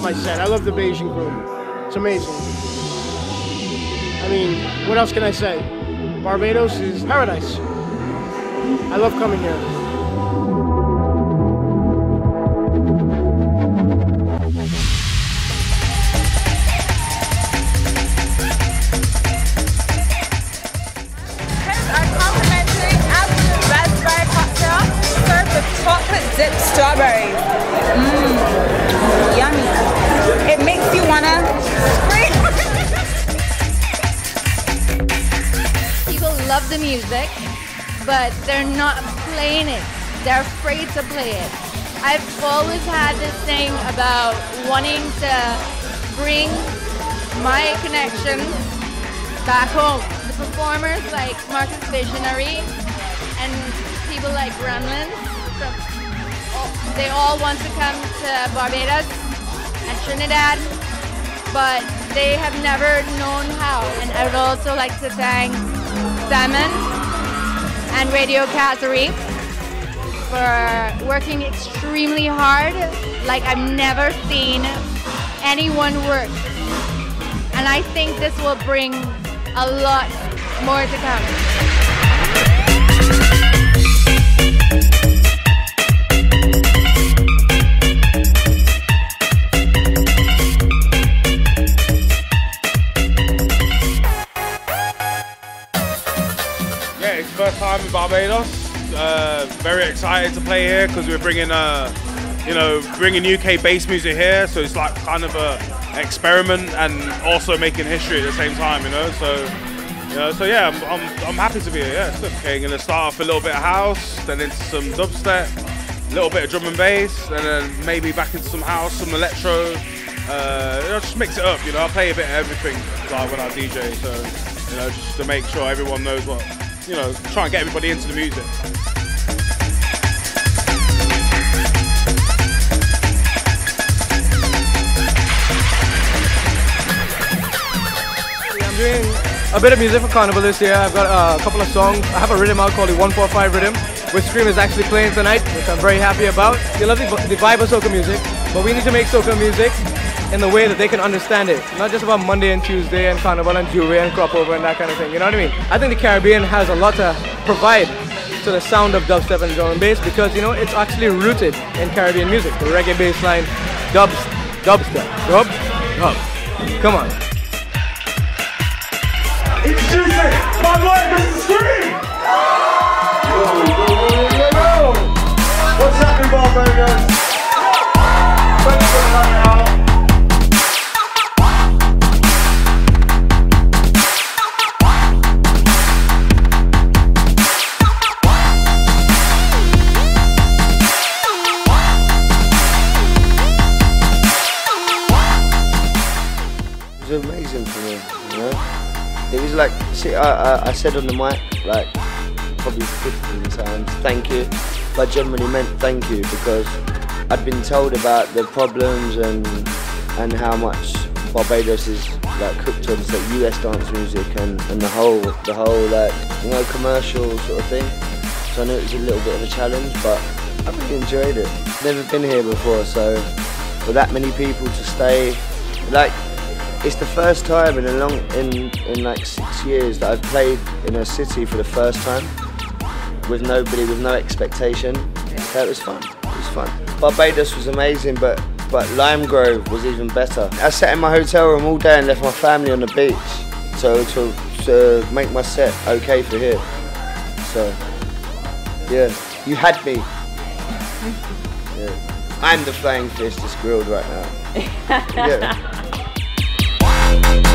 my set. I love the Beijing crew. It's amazing. I mean, what else can I say? Barbados is paradise. I love coming here. Music, but they're not playing it. They're afraid to play it. I've always had this thing about wanting to bring my connection back home. The performers like Marcus Visionary and people like Gremlins, oh, they all want to come to Barbados and Trinidad, but they have never known how. And I would also like to thank Simon and Radio Cassareep for working extremely hard, like I've never seen anyone work. And I think this will bring a lot more to come. First time in Barbados. Uh, very excited to play here because we're bringing, uh, you know, bringing UK bass music here. So it's like kind of a experiment and also making history at the same time, you know. So, you know, so yeah, I'm, I'm, I'm happy to be here. Yeah. Okay, gonna start off a little bit of house, then into some dubstep, a little bit of drum and bass, and then maybe back into some house, some electro. Uh, you know, just mix it up, you know. I play a bit of everything like when I DJ, so you know, just to make sure everyone knows what, you know, try and get everybody into the music. I'm doing a bit of music for Carnival this year. I've got uh, a couple of songs. I have a rhythm out called the 145 Rhythm, which Skream is actually playing tonight, which I'm very happy about. You love the, the vibe of soca music, but we need to make soca music in the way that they can understand it. Not just about Monday and Tuesday and Carnival and J'ouvert and Crop Over and that kind of thing. You know what I mean? I think the Caribbean has a lot to provide to the sound of dubstep and drum and bass because you know it's actually rooted in Caribbean music. The reggae bass line, dubs, dubstep, dub, dub. Come on. Introducing my boy, Mr. Skream! Was for me, you know. It was like, see, I, I, I said on the mic, like, probably 15 times, thank you, but I generally meant thank you because I'd been told about the problems and and how much Barbados is like cooked on like US dance music and, and the whole the whole like you know commercial sort of thing. So I knew it was a little bit of a challenge, but I really enjoyed it. Never been here before, so for that many people to stay, like it's the first time in a long in in like six years that I've played in a city for the first time with nobody, with no expectation. So it was fun. It was fun. Barbados was amazing, but but Limegrove was even better. I sat in my hotel room all day and left my family on the beach, so to to make my set okay for here. So yeah, you had me. Yeah. I'm the flying fish that's grilled right now. Yeah you